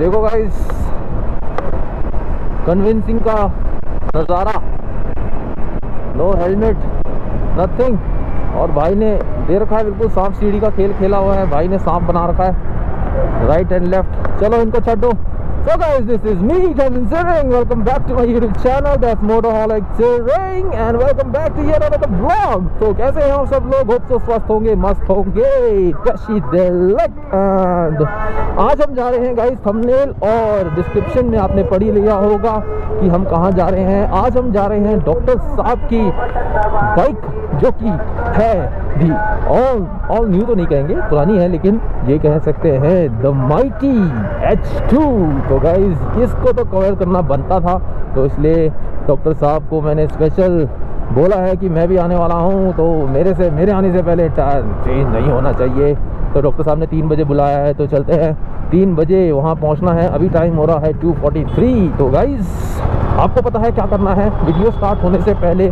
देखो guys convincing का नज़ारा। नो हेलमेट नथिंग और भाई ने दे रखा है बिल्कुल सांप सीढ़ी का खेल खेला हुआ है। भाई ने सांप बना रखा है। राइट एंड लेफ़्ट चलो इनको छो So guys, this is me, Kevin Sirring. Welcome back to my YouTube channel. That's Motorholic Sirring. And welcome back to yet another vlog. तो कैसे हैं आप सब लोग होप तो स्वस्थ होंगे मस्त होंगे कशी दिलक एंड आज हम जा रहे हैं गाइस थंबनेल और डिस्क्रिप्शन में आपने पढ़ी लिया होगा कि हम कहाँ जा रहे हैं आज हम जा रहे हैं डॉक्टर साहब की बाइक जो कि है भी ऑल ऑल न्यू तो नहीं कहेंगे, पुरानी है, लेकिन ये कह सकते हैं द माइटी एच टू तो गाइज़ इसको तो कवर करना बनता था तो इसलिए डॉक्टर साहब को मैंने स्पेशल बोला है कि मैं भी आने वाला हूँ तो मेरे से, मेरे आने से पहले टायर चेंज नहीं होना चाहिए। तो डॉक्टर साहब ने तीन बजे बुलाया है तो चलते हैं। तीन बजे वहाँ पहुँचना है, अभी टाइम हो रहा है टू फोर्टी थ्री तो गाइज़ आपको पता है क्या करना है? वीडियो स्टार्ट होने से पहले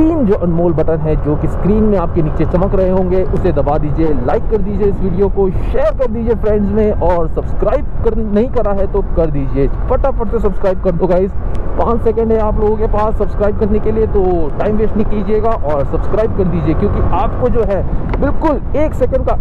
तीन जो अनमोल बटन है जो कि स्क्रीन में आपके नीचे चमक रहे होंगे, उसे दबा दीजिए लाइक कर दीजिए इस वीडियो को शेयर कर दीजिए फ्रेंड्स में और सब्सक्राइब कर, नहीं करा है तो कर दीजिए। फटाफट से सब्सक्राइब कर दो गाइज़ पाँच सेकंड है आप लोगों के पास सब्सक्राइब करने के लिए तो टाइम वेस्ट नहीं कीजिएगा और सब्सक्राइब कर दीजिए, क्योंकि आपको जो है, बिल्कुल एक सेकेंड का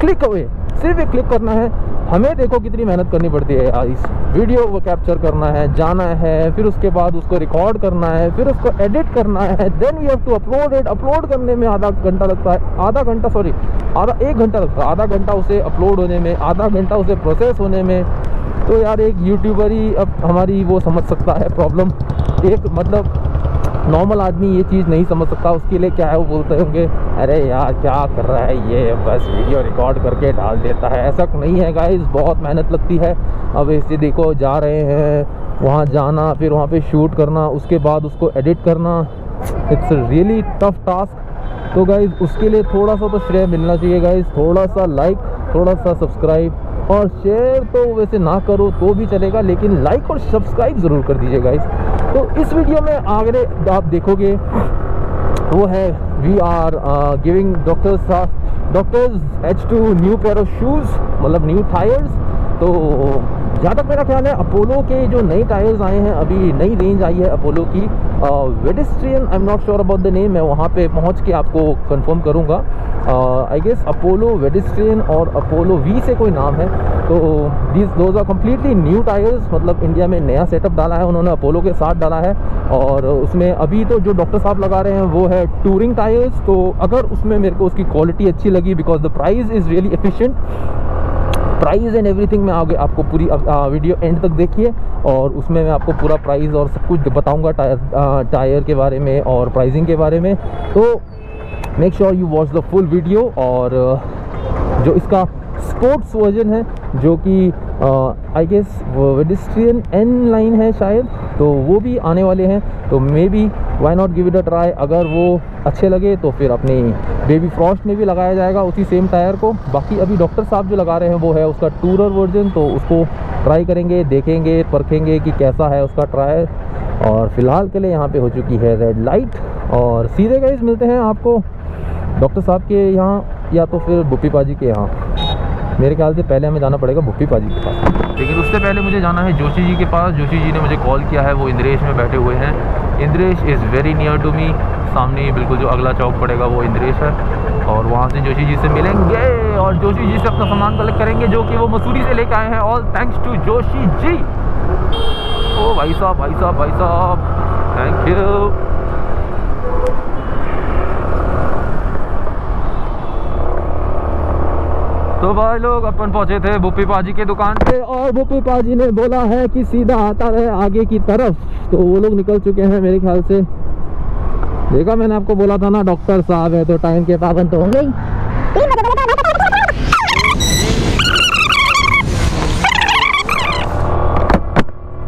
क्लिक अवे सिर्फ़ एक क्लिक करना है। हमें देखो कितनी मेहनत करनी पड़ती है इस वीडियो को कैप्चर करना है, जाना है, फिर उसके बाद उसको रिकॉर्ड करना है, फिर उसको एडिट करना है then we have to upload it upload करने में आधा घंटा लगता है, आधा घंटा सॉरी आधा, एक घंटा लगता है, आधा घंटा उसे अपलोड होने में, आधा घंटा उसे प्रोसेस होने में। तो यार एक यूट्यूबर ही अब हमारी वो समझ सकता है प्रॉब्लम एक मतलब नॉर्मल आदमी ये चीज़ नहीं समझ सकता, उसके लिए क्या है, वो बोलते होंगे, अरे यार, क्या कर रहा है ये? बस वीडियो रिकॉर्ड करके डाल देता है। ऐसा नहीं है गाइस बहुत मेहनत लगती है। अब इसे देखो, जा रहे हैं, वहाँ जाना, फिर वहाँ पे शूट करना, उसके बाद उसको एडिट करना। इट्स रियली टफ टास्क तो गाइज़ उसके लिए थोड़ा सा तो श्रेय मिलना चाहिए गाइज़ थोड़ा सा लाइक थोड़ा सा सब्सक्राइब और शेयर तो वैसे ना करो तो भी चलेगा, लेकिन लाइक और सब्सक्राइब ज़रूर कर दीजिए गाइज़ तो इस वीडियो में आगे आप देखोगे, वो है we are giving doctors doctors H two new pair of shoes मतलब न्यू टायर्स तो जहाँ तक मेरा ख्याल है, अपोलो के जो नए टायर्स आए हैं, अभी नई रेंज आई है अपोलो की। Vredestein I am not sure about the name मैं वहाँ पे पहुँच के आपको कंफर्म करूँगा। आई गेस अपोलो वेडिस्ट्रियन और अपोलो वी से कोई नाम है। तो these those are completely new tyres मतलब इंडिया में नया सेटअप डाला है उन्होंने, अपोलो के साथ डाला है। और उसमें अभी तो जो डॉक्टर साहब लगा रहे हैं, वो है टूरिंग टायर्स तो अगर उसमें मेरे को उसकी क्वालिटी अच्छी लगी because the price is really efficient price and everything में आगे आपको पूरी वीडियो एंड तक देखिए और उसमें मैं आपको पूरा प्राइस और सब कुछ बताऊँगा टायर टायर के बारे में और प्राइसिंग के बारे में। तो make sure you watch the full video और जो इसका स्पोर्ट्स वर्जन है, जो कि I guess Vredestein an line है शायद तो वो भी आने वाले हैं तो may be why not give it a try अगर वो अच्छे लगे तो फिर अपनी बेबी फ्रॉस्ट में भी लगाया जाएगा उसी सेम टायर को। बाकी अभी डॉक्टर साहब जो लगा रहे हैं, वो है उसका टूरर वर्जन तो उसको ट्राई करेंगे, देखेंगे, परखेंगे कि कैसा है उसका ट्रायल और फ़िलहाल के लिए यहाँ पे हो चुकी है रेड लाइट और सीधे गए मिलते हैं आपको। डॉक्टर साहब के यहाँ, या तो फिर बुप्पी पाजी के यहाँ। मेरे ख्याल से पहले हमें जाना पड़ेगा बुप्पी पाजी के पास। लेकिन उससे पहले मुझे जाना है जोशी जी के पास। जोशी जी ने मुझे कॉल किया है, वो इंद्रेश में बैठे हुए हैं। Indresh is very near to me सामने बिल्कुल जो अगला चौक पड़ेगा, वो इंद्रेश है। और वहाँ से जोशी जी से मिलेंगे। और जोशी जी से अपना सामान कलेक्ट करेंगे, जो कि वो मसूरी से लेकर आए हैं। All thanks to Joshi ji. ओ भाई साहब भाई साहब भाई साहब। थैंक यू तो भाई लोग, अपन पहुँचे थे बुप्पी पाजी के दुकान पे और बुप्पी पाजी ने बोला है कि सीधा आता रहे आगे की तरफ़। तो वो लोग निकल चुके हैं मेरे ख्याल से। देखा मैंने आपको बोला था ना, डॉक्टर साहब है तो टाइम के पाबंद तो होंगे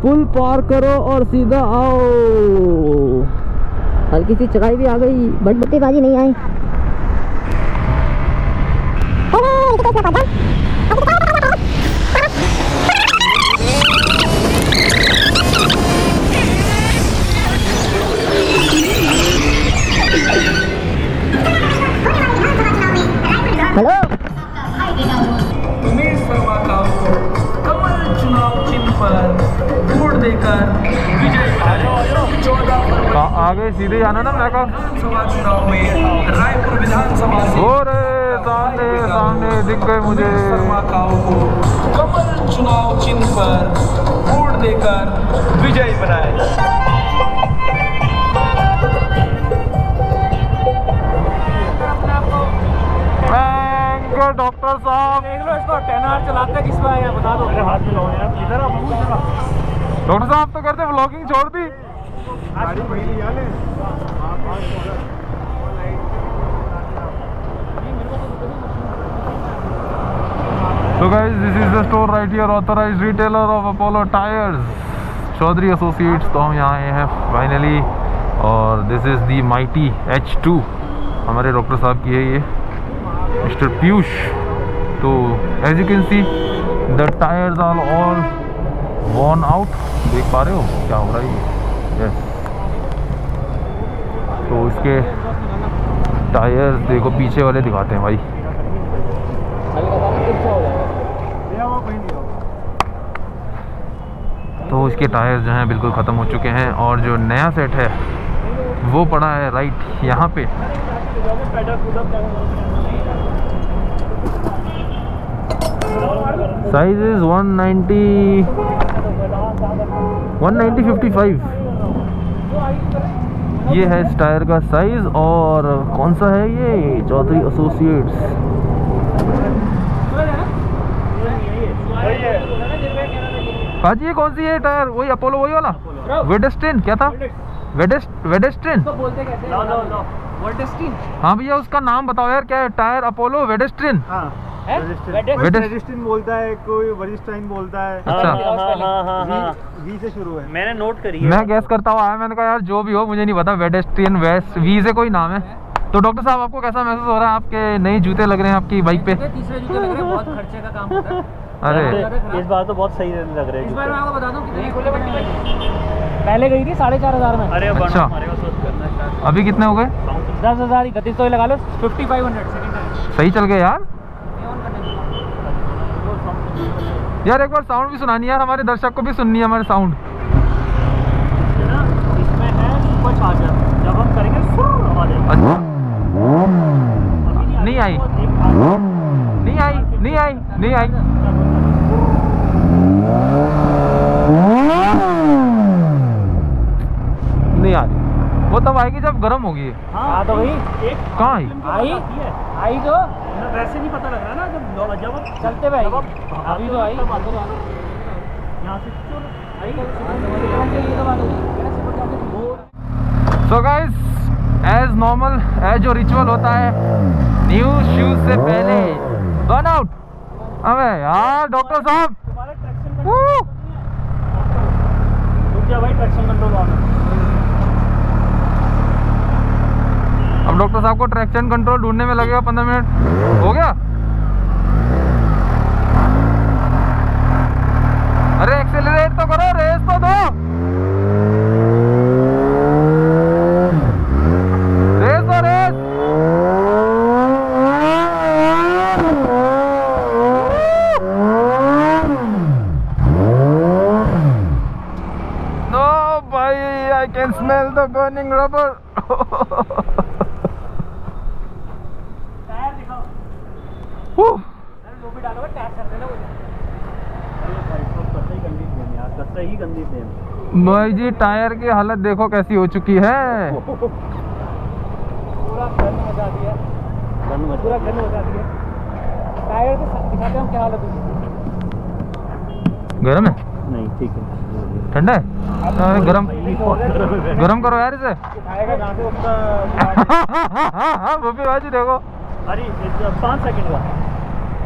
पुल पार करो और सीधा आओ। हल्की सी चढ़ाई भी आ गई, बट बत्तीबाजी नहीं आई आगे सीधे जाना ना मैं कहा विधानसभा चुनाव में रायपुर विधानसभा से रे सामने सामने दिख गए मुझे। कमल चुनाव चिन्ह पर वोट देकर विजयी बनाए। डॉक्टर साहब। देख लो इसको चलाते किस बता दो। हाथ यार इधर डॉक्टर साहब तो करते ब्लॉगिंग छोड़ दी। So guys, this is the store right here, authorized retailer of Apollo tires, Chaudhary associates तो हम यहाँ आए हैं फाइनली और this is the mighty H2 हमारे डॉक्टर साहब की है ये मिस्टर पीयूष तो as you can see the tyres are all worn out देख पा रहे हो? क्या हो रहा है ये? यस तो इसके टायर्स देखो पीछे वाले दिखाते हैं भाई। तो इसके टायर्स जो हैं बिल्कुल ख़त्म हो चुके हैं और जो नया सेट है, वो पड़ा है राइट यहाँ पे। साइज़ इज़ 190 190 55 ये है इस टायर का साइज़ और कौन सा है ये? चौधरी एसोसिएट्स। भाजी ये कौन सी है टायर? वही अपोलो वही वाला? वेडेस्टिन क्या था? वेडेस्ट वेडेस्टिन। हाँ? भैया उसका नाम बताओ यार क्या है? टायर अपोलो वेडेस्ट्रिन है। वेडेस्ट- वेडेस्टिन बोलता है कोई वरिस्टाइन बोलता है। अच्छा। वी वी से शुरू है। मैंने नोट करी है। मैं गैस करता हुआ आया मैंने कहा यार जो भी हो मुझे नहीं पता वेडेस्ट्रियन वेस्ट वी से कोई नाम है? तो डॉक्टर साहब आपको कैसा महसूस हो रहा है? आपके नए जूते लग रहे हैं आपकी बाइक पे। तीसरे जूते लग रहे हैं बहुत खर्चे का काम होता है। अरे। इस बार तो बहुत सही लग रहे इस बार मैं आपको बता दूँ कितनी खुले पहले गई थी साढ़े चार हज़ार में। अरे अच्छा। अभी कितने हो गए? दस हज़ार इकतीस तो लगा लो फिफ्टी फाइव हंड्रेड सही चल गए यार। यार एक बार साउंड भी सुनानी यार हमारे दर्शक को भी सुननी है हमारे साउंड। अच्छा। नहीं आई। नहीं आई नहीं आई नहीं आई। नहीं आ रही। वो तब आएगी जब गर्म होगी। हाँ तो वही कहाँ आई? आई आई तो वैसे नहीं पता लग रहा ना जब जब आप चलते हुए आई जब आप अभी तो आई। यहाँ से so guys as normal as जो रिचुअल होता है न्यू शूज़ से पहले बर्न आउट अबे यार डॉक्टर साहब। तुम्हारा ट्रैक्शन जा भाई ट्रैक्शन कंट्रोल ऑन है अब डॉक्टर साहब को ट्रैक्शन कंट्रोल ढूँढने में लगेगा पंद्रह मिनट। हो गया? अरे एक्सेलरेट तो करो रेस तो दो रेस दो रेस नो भाई I can smell the burning rubber tyre दिखाओ वो भी डालोगे टैग कर देना मुझे अरे भाई तो कतई गंदी फ्रेम यार कतई ही गंदी फ्रेम भाई जी टायर की हालत देखो कैसी हो चुकी है। पूरा गन मचा दिया पूरा गन मचा दिया टायर के दिखाते हैं हम क्या हालत हुई। गर्म है? नहीं ठीक है। ठंडा है? गरम गरम करो यार इसे। आएगा जहाँ से उसका वो भी भाई जी देखो। अरे पाँच सेकंड का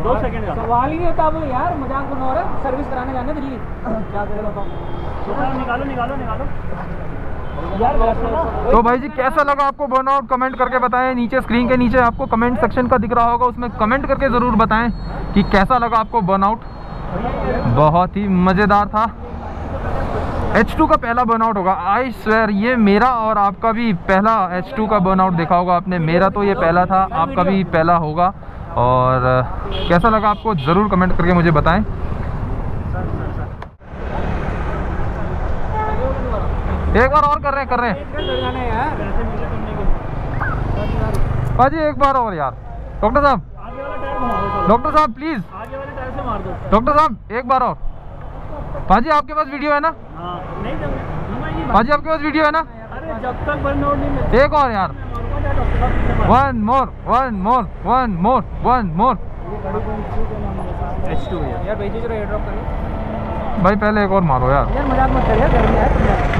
दो सेकंड का। सवाल ही नहीं होता अब यार मज़ाक बना रहा है सर्विस कराने जाना दिल्ली। क्या बताओ। निकालो निकालो निकालो निकालो। यार वैसे ना तो भाई जी कैसा लगा आपको बर्नआउट कमेंट करके बताएँ। नीचे स्क्रीन के नीचे आपको कमेंट सेक्शन का दिख रहा होगा उसमें कमेंट करके ज़रूर बताएँ कि कैसा लगा आपको बर्नआउट बहुत ही मज़ेदार था। H2 का पहला बर्नआउट होगा। आई स्वेयर ये मेरा और आपका भी पहला H2 का बर्नआउट देखा होगा आपने। मेरा तो ये पहला था आपका भी पहला होगा। और कैसा लगा आपको? ज़रूर कमेंट करके मुझे बताएँ। एक बार और कर रहे हैं कर रहे हैं। पाजी एक बार और यार। डॉक्टर साहब। डॉक्टर साहब प्लीज़ डॉक्टर साहब एक बार और। भाजी आपके पास वीडियो है ना? हाँ बात। पाजी आपके पास वीडियो है ना? जब तक नहीं एक और यार। One more one more one more one more H2 है। यार जरा एयर ड्रॉप भाई पहले एक और मारो यार। यार मज़ाक मत करिए गर्मी है।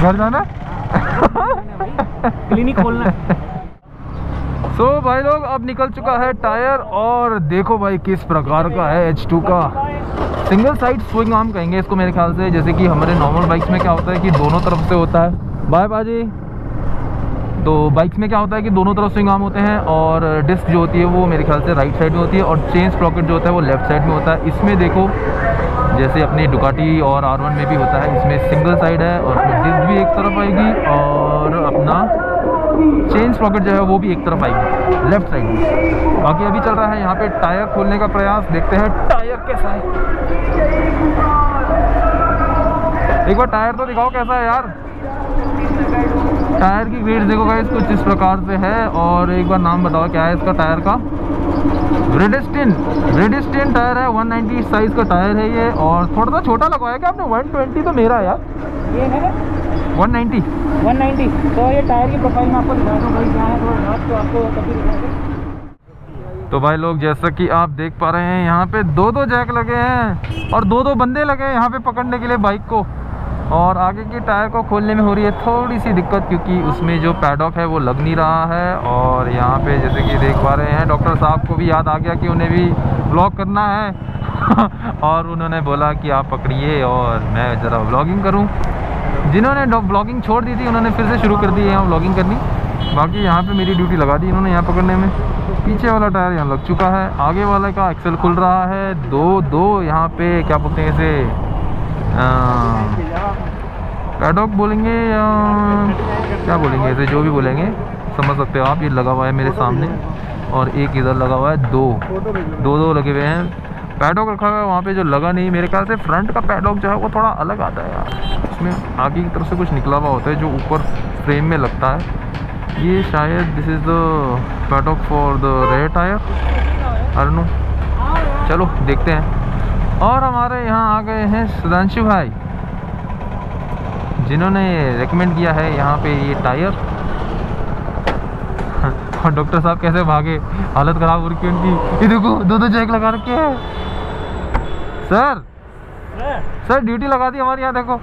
घर जाना? क्लिनिक खोलना। है सो भाई लोग अब निकल चुका है टायर और देखो भाई किस प्रकार का है H2 का। सिंगल साइड स्विंग आर्म कहेंगे इसको मेरे ख्याल से जैसे कि हमारे नॉर्मल बाइक्स में क्या होता है कि दोनों तरफ़ से होता है। बाय बाजी तो बाइक्स में क्या होता है कि दोनों तरफ़ स्विंग आर्म होते हैं और डिस्क जो होती है वो मेरे ख्याल से राइट साइड में होती है और चेन स्प्रॉकेट जो होता है वो लेफ़्ट साइड में होता है। इसमें देखो, जैसे अपनी डुकाटी और आर में भी होता है, इसमें सिंगल साइड है और उसमें डिस्क भी एक तरफ़ आएगी और अपना चेन स्प्रॉकेट जो है वो भी एक तरफ़ आएगी लेफ़्ट साइड में। बाकी अभी चल रहा है यहाँ पे टायर खोलने का प्रयास, देखते हैं टायर कैसा है। एक बार टायर तो दिखाओ कैसा है यार। टायर की ग्रेड देखो गाइस कुछ इस प्रकार से है और एक बार नाम बताओ क्या है इसका टायर का? रेडिस्टिन रेडिस्टिन टायर है 190 साइज़ का टायर है ये और थोड़ा सा छोटा लगवाया क्या आपने? 120 तो मेरा है यार। ये है 190 190 तो ये टायर की प्रोफ़ाइल में आपको दिखा दूँ भाई क्या है थोड़ा रात को आपको कभी दिखा तो भाई लोग जैसा कि आप देख पा रहे हैं यहाँ पे दो दो जैक लगे हैं और दो दो बंदे लगे हैं यहाँ पे पकड़ने के लिए बाइक को। और आगे की टायर को खोलने में हो रही है थोड़ी सी दिक्कत, क्योंकि उसमें जो पैडॉक है वो लग नहीं रहा है। और यहाँ पे जैसे कि देख पा रहे हैं डॉक्टर साहब को भी याद आ गया कि उन्हें भी ब्लॉग करना है। और उन्होंने बोला कि आप पकड़िए और मैं ज़रा ब्लॉगिंग करूँ। जिन्होंने ब्लॉगिंग छोड़ दी थी, उन्होंने फिर से शुरू कर दी है यहाँ व्लॉगिंग करनी। बाकी यहाँ पे मेरी ड्यूटी लगा दी इन्होंने यहाँ पकड़ने में। पीछे वाला टायर यहाँ लग चुका है। आगे वाले का एक्सेल खुल रहा है। दो दो यहाँ पे, क्या बोलते हैं इसे? पैडॉक बोलेंगे या क्या बोलेंगे? ऐसे जो भी बोलेंगे, समझ सकते हो आप, ये लगा हुआ है मेरे सामने और एक इधर लगा हुआ है दो। दो दो लगे हुए हैं। पैडॉक रखा हुआ है, वहाँ पे जो लगा नहीं, मेरे ख्याल से फ्रंट का पैडॉक जो है वो थोड़ा अलग आता है यार। उसमें आगे की तरफ़ से कुछ निकला हुआ होता है जो ऊपर फ्रेम में लगता है। ये शायद this is the paddock for the red tyre अरे नो चलो, देखते हैं। और हमारे यहाँ आ गए हैं सुधांशु भाई, जिन्होंने रेकमेंड किया है यहाँ पे ये टायर। और डॉक्टर साहब कैसे भागे? हालत ख़राब हो रखी उनकी। ये देखो दो दो जैक लगा रखे हैं। सर सर ड्यूटी लगा दी हमारे यहाँ, देखो।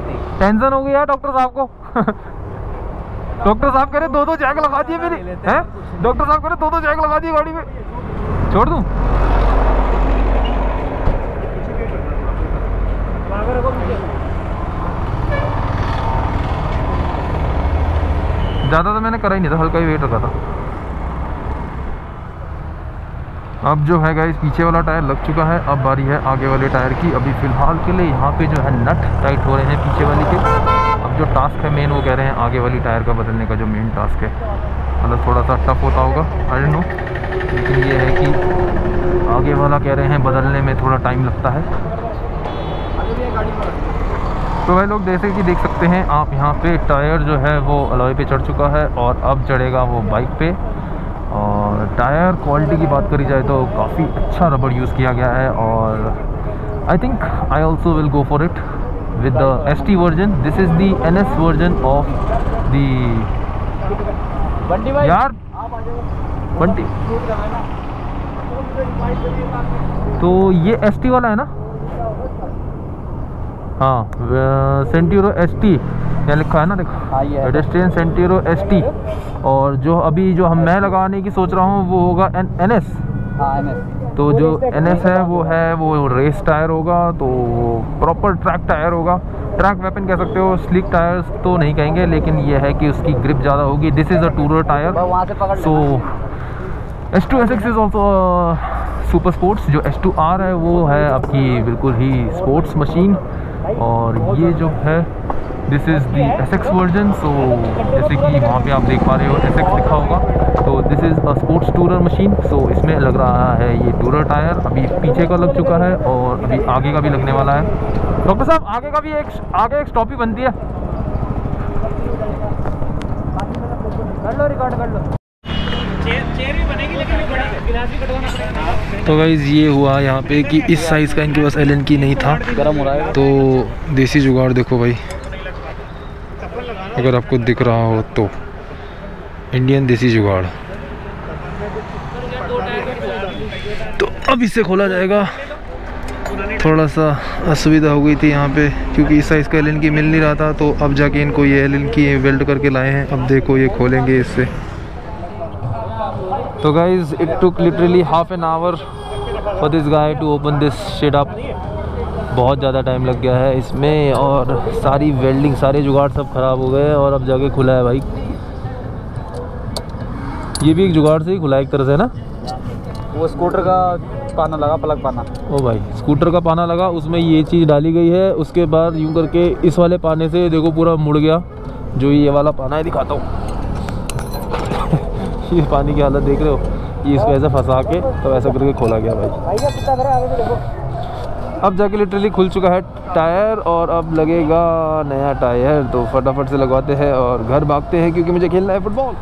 नहीं टेंशन हो गई यार डॉक्टर साहब को। डॉक्टर साहब कह रहे दो दो जैक लगा दिए मेरे। हैं? डॉक्टर साहब कह रहे दो दो जैक लगा दिए गाड़ी में। छोड़ दूँ? ज़्यादा तो मैंने करा ही नहीं था, हल्का ही वेट रखा था। अब जो है गाइस पीछे वाला टायर लग चुका है, अब बारी है आगे वाले टायर की। अभी फ़िलहाल के लिए यहाँ पे जो है नट टाइट हो रहे हैं पीछे वाली के। अब जो टास्क है मेन वो कह रहे हैं आगे वाली टायर का बदलने का, जो मेन टास्क है। मतलब थोड़ा सा टफ होता होगा आई नो लेकिन ये है कि आगे वाला कह रहे हैं बदलने में थोड़ा टाइम लगता है। तो वह लोग जैसे कि देख सकते हैं आप यहाँ पे टायर जो है वो अलॉय पे चढ़ चुका है और अब चढ़ेगा वो बाइक पे। और टायर क्वालिटी की बात करी जाए तो काफ़ी अच्छा रबड़ यूज़ किया गया है और I think I also will go for it with the S T version this is the N S version of the यार बंटी। तो ये एसटी वाला है ना? हाँ सेंटीरो एस टी यहाँ लिखा है ना देखो। पेडेस्ट्रियन सेंटीरो एस टी और जो अभी जो हम मैं लगाने की सोच रहा हूँ वो होगा एन एन एस तो जो एन एस है। वो है वो रेस टायर होगा तो प्रॉपर ट्रैक टायर होगा। ट्रैक वेपन कह सकते हो स्लिक टायर्स तो नहीं कहेंगे लेकिन ये है कि उसकी ग्रिप ज़्यादा होगी। This is a tour tyre so S two S X is also super sports जो एस टू आर है वो है आपकी बिल्कुल ही स्पोर्ट्स मशीन और ये जो है this is the S X version so जैसे कि वहाँ पे आप देख पा रहे हो एस एक्स लिखा होगा। तो this is a sports tourer machine so इसमें लग रहा है ये टूरर टायर अभी पीछे का लग चुका है और अभी आगे का भी लगने वाला है। डॉक्टर साहब आगे का भी एक आगे एक स्टॉप ही बनती है। कर लो रिकॉर्ड कर लो। तो गाइज़ ये हुआ यहाँ पे कि इस साइज़ का इनके पास एल की नहीं था। गर्म हो रहा है तो देसी जुगाड़ देखो भाई। अगर आपको दिख रहा हो तो। इंडियन देसी जुगाड़। तो अब इसे खोला जाएगा। थोड़ा सा असुविधा हो गई थी यहाँ पे, क्योंकि इस साइज़ का एल की मिल नहीं रहा था तो अब जाके इनको ये एल की वेल्ड करके लाए हैं। अब देखो ये खोलेंगे इससे। तो guys it took literally half an hour for this guy to open this shed up बहुत ज़्यादा टाइम लग गया है इसमें और सारी वेल्डिंग सारे जुगाड़ सब ख़राब हो गए और अब जाके खुला है भाई। ये भी एक जुगाड़ से ही खुला है एक तरह से ना? वो स्कूटर का पाना लगा पलक पाना। ओ भाई स्कूटर का पाना लगा उसमें ये चीज़ डाली गई है उसके बाद यूँ करके इस वाले पाने से देखो पूरा मुड़ गया जो ये वाला पाना है दिखाता हूँ। ये पानी की हालत देख रहे हो? ये इसको ऐसे फंसा के तो ऐसा करके खोला गया भाई। अब जाके लिटरली खुल चुका है टायर और अब लगेगा नया टायर। तो फटाफट से लगवाते हैं और घर भागते हैं क्योंकि मुझे खेलना है फुटबॉल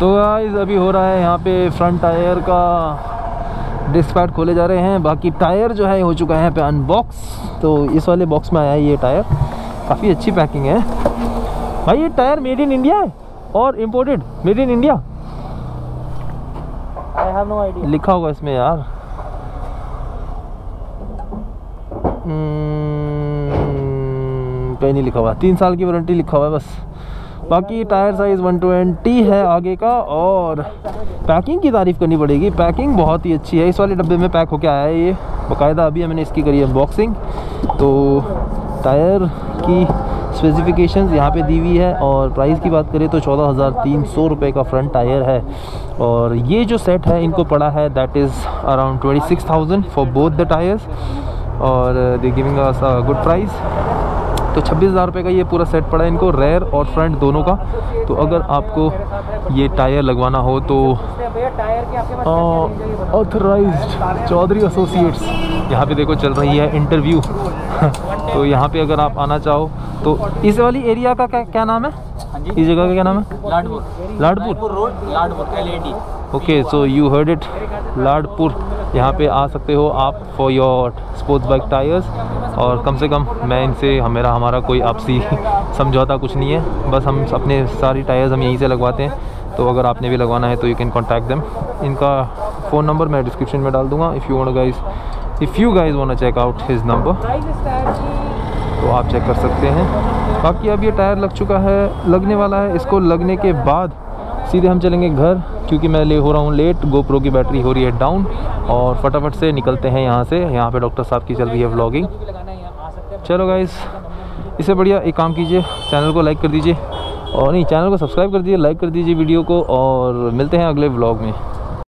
तो गाइस अभी हो रहा है यहाँ पे फ्रंट टायर का डिस्क पैड खोले जा रहे हैं। बाकी टायर जो है हो चुका है यहाँ पे अनबॉक्स तो इस वाले बॉक्स में आया है ये टायर काफ़ी अच्छी पैकिंग है। भाई ये टायर मेड इन इंडिया है और imported made in India I have no idea लिखा होगा इसमें यार। कहीं नहीं लिखा हुआ। तीन साल की वारंटी लिखा हुआ है बस। बाकी टायर साइज़ 120 है आगे का और पैकिंग की तारीफ़ करनी पड़ेगी। पैकिंग बहुत ही अच्छी है। इस वाले डब्बे में पैक होके आया है ये। बाकायदा अभी मैंने इसकी करी है बॉक्सिंग तो टायर की स्पेसिफिकेशंस यहाँ पे दी हुई है और प्राइस की बात करें तो चौदह हज़ार तीन सौ रुपये का फ्रंट टायर है। और ये जो सेट है, इनको पड़ा है that is around twenty six thousand for both the tyres और they giving us good price तो छब्बीस हज़ार रुपये का ये पूरा सेट पड़ा है इनको रेयर और फ्रंट दोनों का। तो अगर आपको ये टायर लगवाना हो तो पास ऑथराइज्ड चौधरी एसोसिएट्स यहाँ पे देखो चल रही है इंटरव्यू तो यहाँ पे अगर आप आना चाहो तो इस वाली एरिया का क्या क्या नाम है? इस जगह का क्या नाम है? Ladpur. Ladpur. Road okay so you heard it Ladpur. यहाँ पे आ सकते हो आप for your sports bike tyres और कम से कम मैं इनसे मेरा हमारा कोई आपसी समझौता कुछ नहीं है। बस हम अपने सारी टायर्स हम यहीं से लगवाते हैं। तो अगर आपने भी लगवाना है तो यू कैन कॉन्टैक्ट देम इनका फ़ोन नंबर मैं डिस्क्रिप्शन में डाल दूँगा। If you want guys if you guys want check out his number तो आप चेक कर सकते हैं। बाकी अब ये टायर लग चुका है, लगने वाला है। इसको लगने के बाद सीधे हम चलेंगे घर। क्योंकि मैं ले हो रहा हूँ लेट गोप्रो की बैटरी हो रही है डाउन और फटाफट से निकलते हैं यहाँ से। यहाँ पे डॉक्टर साहब की चल रही है व्लॉगिंग चलो गाइस इससे बढ़िया एक काम कीजिए चैनल को लाइक कर दीजिए और नहीं चैनल को सब्सक्राइब कर दीजिए लाइक कर दीजिए वीडियो को और मिलते हैं अगले व्लॉग में।